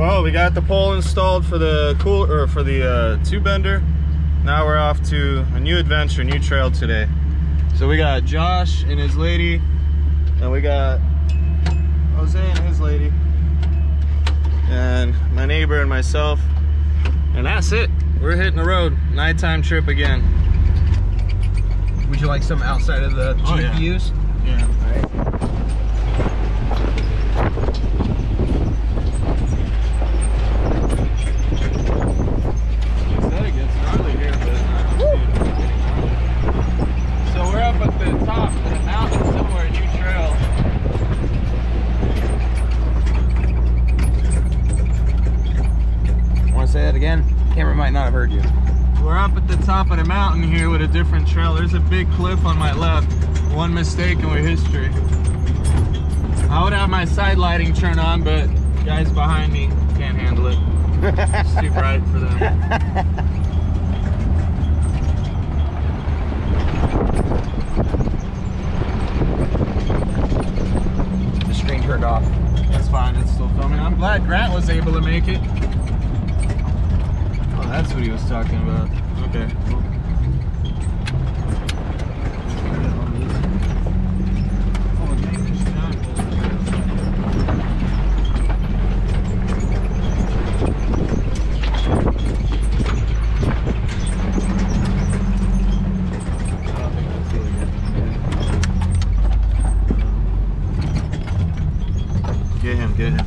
Well, we got the pole installed for the cool or for the uh, tube bender. Now we're off to a new adventure, new trail today. So we got Josh and his lady, and we got Jose and his lady, and my neighbor and myself, and that's it. We're hitting the road. Nighttime trip again. Would you like some outside of the Oh, yeah. Yeah. All right. Said it gets gnarly here, but I don't see it getting gnarly. So we're up at the top of the mountain somewhere, a new trail. Want to say that again? Camera might not have heard you. We're up at the top of the mountain here with a different trail. There's a big cliff on my left. One mistake and we're history. I would have my side lighting turned on, but guys behind me can't handle it. It's too bright for them. The screen turned off. That's fine, it's still filming. I'm glad Grant was able to make it. Oh, that's what he was talking about. Okay. Get him, get him.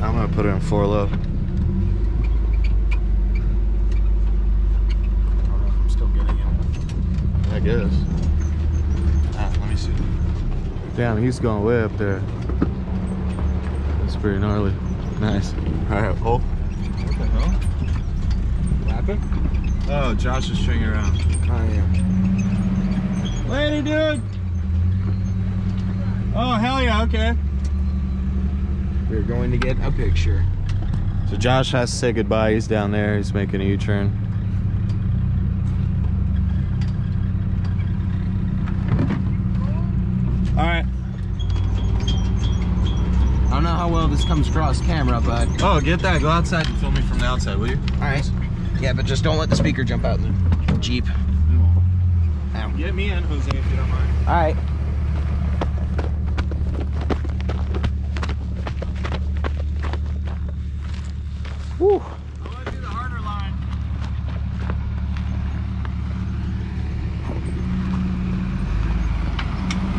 I'm gonna put it in four low. I don't know if I'm still getting it. I guess. Ah, let me see. Damn, he's going way up there. That's pretty gnarly. Nice. Alright, hold. What the hell? What happened? Oh, Josh is stringing around. Oh, yeah. Lady, dude! Oh, hell yeah, okay. We're going to get a picture. So Josh has to say goodbye. He's down there. He's making a U-turn. All right. I don't know how well this comes across camera, but Oh, get that. Go outside and film me from the outside, will you? all right. Yeah, but just don't let the speaker jump out in the Jeep. Ow. Get me in, Jose, if you don't mind. All right. Whew. I want to do the harder line.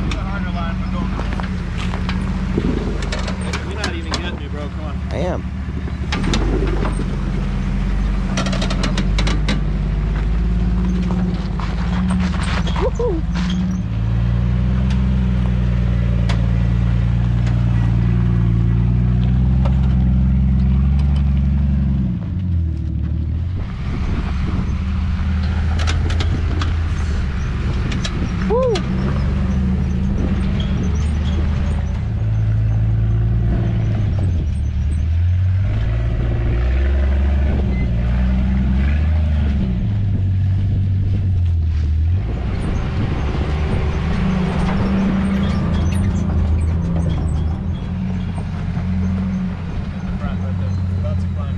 Do the harder line, but go. You're not even getting me, bro. Come on. I am. Woohoo. Woo. Front, right there. About to climb.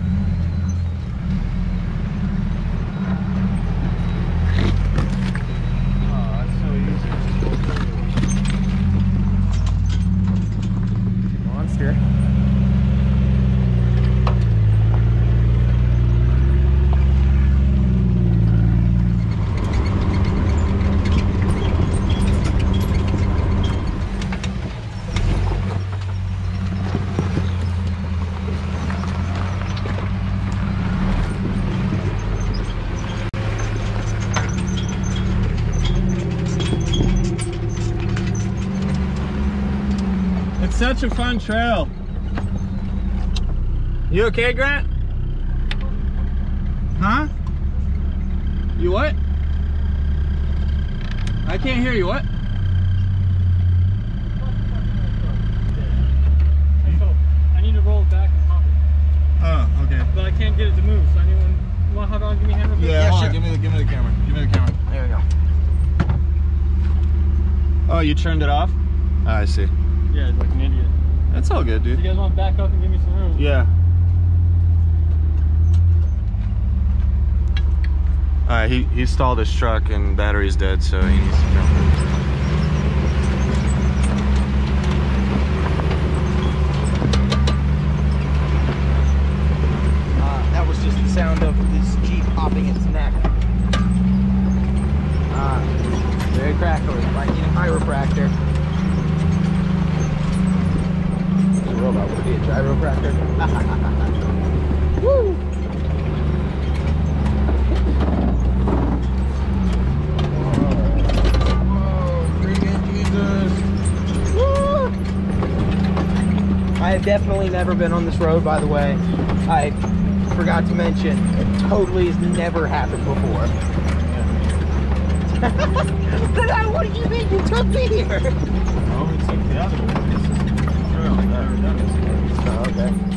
Oh, that's so easy. Just go through. Monster. It's such a fun trail. You okay, Grant? Huh? You what? I can't hear you. What? I need to roll it back and pop it. Oh, okay. But I can't get it to move, so I need one. You want to hop on? Give me a hand? Yeah, Yeah, sure. Give me the give me the camera. Give me the camera. There we go. Oh, you turned it off? Ah, I see. Yeah, like an idiot. That's all good, dude. You guys want to back up and give me some room? Yeah. Alright, he, he stalled his truck and battery's dead, so he needs to jump in. Uh, that was just the sound of this Jeep popping its neck. Ah, very crackly, like in a chiropractor. This robot would be a gyropractor. Woo! Whoa, freaking Jesus. Woo! I have definitely never been on this road, by the way. I forgot to mention, it totally has never happened before. But I- what do you mean you took me here? Oh, we took the other one. This is trail. Never done this before. Oh, okay.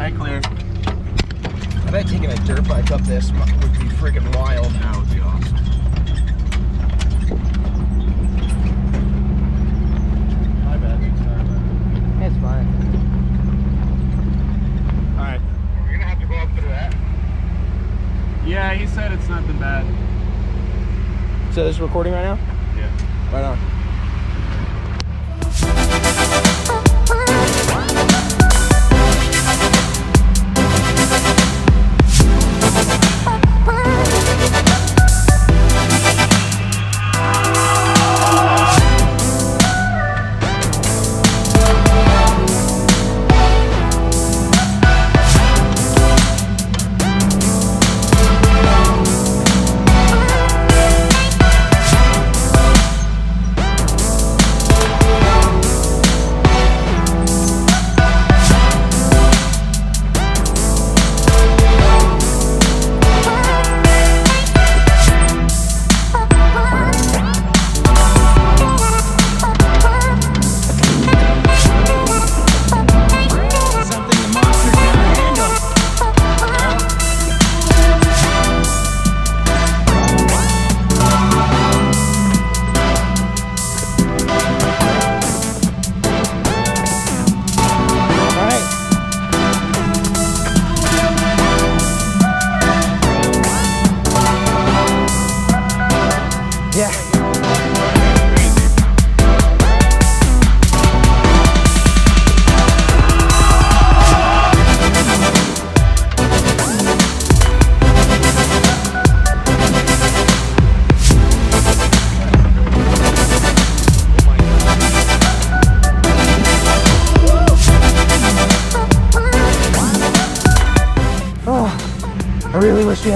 I clear. I bet taking a dirt bike up this would be freaking wild. That would be awesome. My bad. Sorry. It's fine. Alright. You're gonna have to go up through that. Yeah, he said it's nothing bad. So this is recording right now? Yeah. Right on.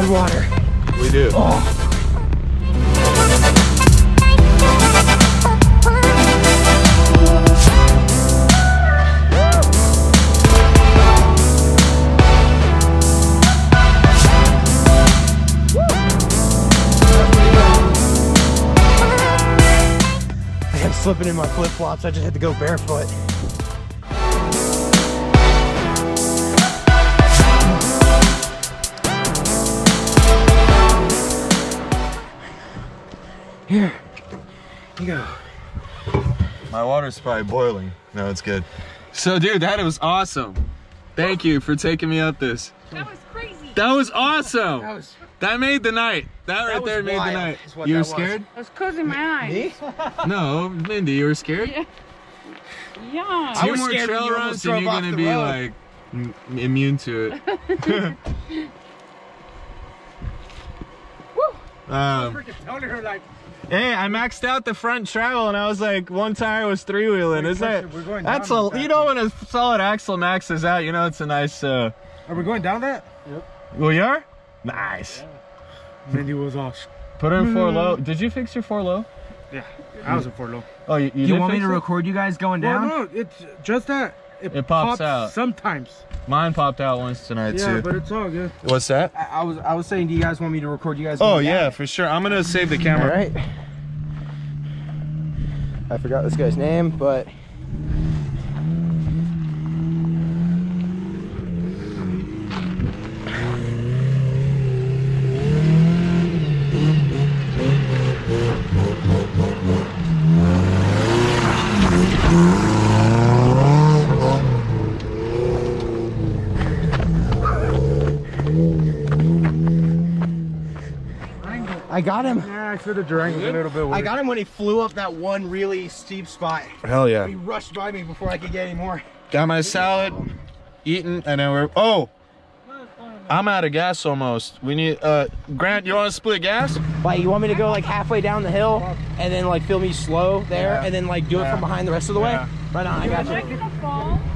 Really we had water. We do. I kept slipping in my flip flops. I just had to go barefoot. Here, you go. My water's probably boiling. No, it's good. So, dude, that was awesome. Thank you for taking me up this. That was crazy. That was awesome. That was That made the night. That right there made the night. is what You were that was. scared? I was closing my eyes. me. No, Mindy, you were scared? Yeah. Yeah. I Two was more trail you runs and you're gonna be road. like m- immune to it. Woo! um, hey, I maxed out the front travel and I was like, one tire was three wheeling. Is that? We're going That's down a that you know when a solid axle maxes out, you know it's a nice. uh Are we going down that? Yep. Well, you are. Nice. Mindy was off. Put her in four low. Did you fix your four low? Yeah, I was in four low. Oh, you, you, You did want me to it? record you guys going Well, down? no, it's just that It pops out. sometimes. Mine popped out once tonight Yeah, too. Yeah, but it's all good. What's that? I, I was I was saying, do you guys want me to record you guys? Oh yeah, for sure. I'm gonna save the camera. right. I forgot this guy's name, but I got him. Yeah, I said the Durango's a little bit weird. I got him when he flew up that one really steep spot. Hell yeah. He rushed by me before I could get any more. Got my salad, eaten, and then we're. Oh, I'm out of gas almost. We need. uh Grant, you want to split gas? Like, you want me to go like halfway down the hill and then like film me slow there Yeah. and then like do it Yeah. from behind the rest of the way? Right on, I got Am I you.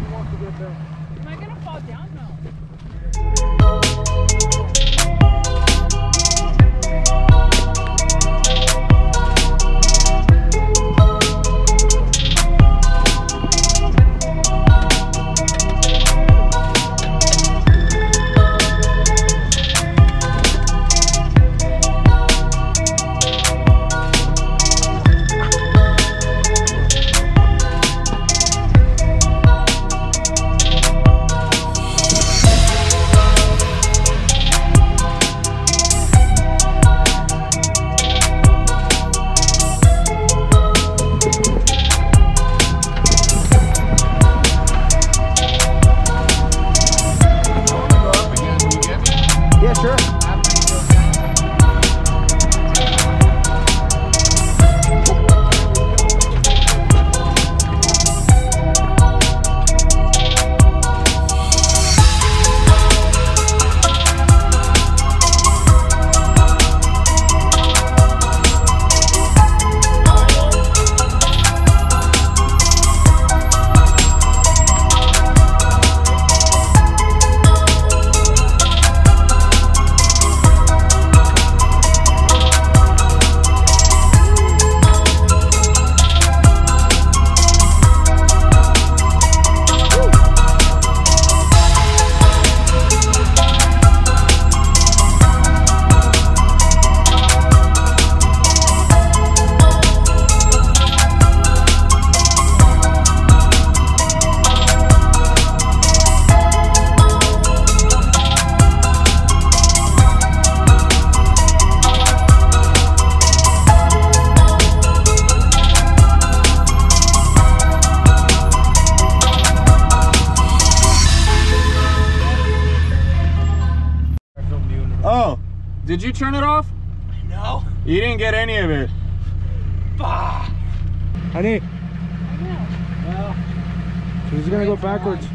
Did you turn it off? No. You didn't get any of it. Honey. He's gonna go backwards.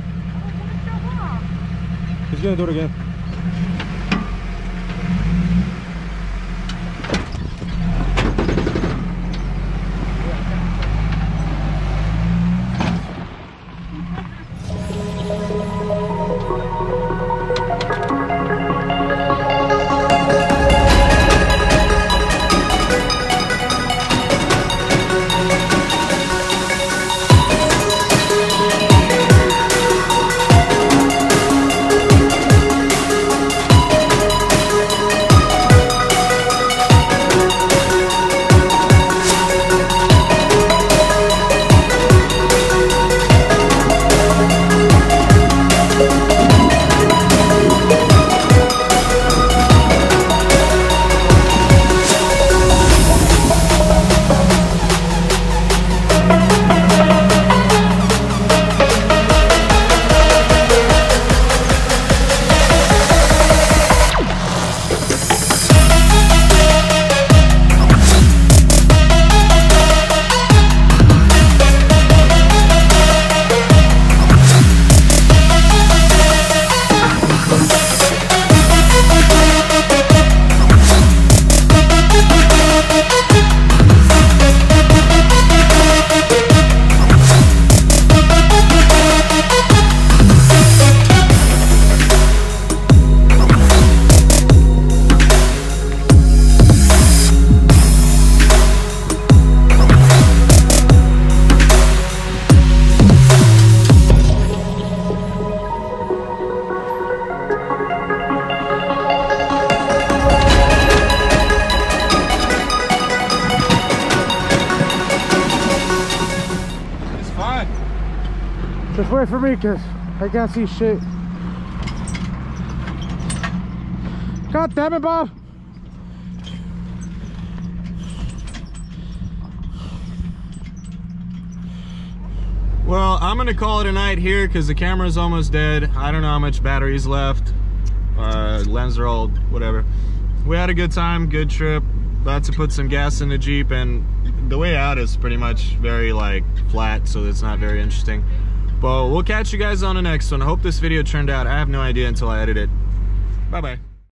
He's gonna do it again. Wait me, cause I can't see shit. God damn it, Bob! Well, I'm gonna call it a night here because the camera's almost dead. I don't know how much battery's left. Uh, lens are old, whatever. We had a good time, good trip. About to put some gas in the Jeep and the way out is pretty much very like flat, so it's not very interesting. But we'll catch you guys on the next one. I hope this video turned out. I have no idea until I edit it. Bye-bye.